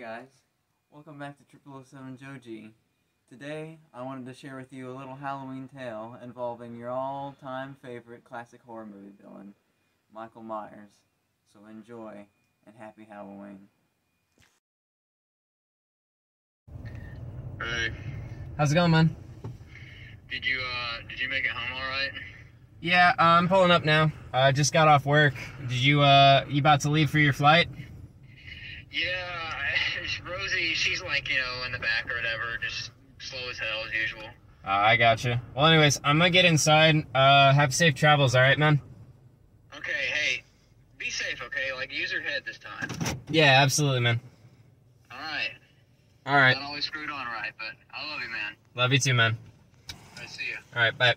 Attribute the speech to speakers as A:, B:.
A: Hey guys, welcome back to 007 Joeg. Today, I wanted to share with you a little Halloween tale involving your all-time favorite classic horror movie villain, Michael Myers. So enjoy, and happy Halloween.
B: Hey,
C: How's it going, man?
B: did you uh did you make it home all right?
C: Yeah, uh, I'm pulling up now. I just got off work. Did you uh you about to leave for your flight?
B: Yeah, She's like you know in the back or whatever, just slow as hell as usual.
C: Uh, I gotcha. Well, anyways, I'm gonna get inside. Uh, have safe travels, all right, man?
B: Okay, hey, be safe, okay? Like use your head this time.
C: Yeah, absolutely, man.
B: All right.
C: All right.
B: Not always screwed on right, but I love you, man.
C: Love you too, man.
B: I see you.
C: All right, bye.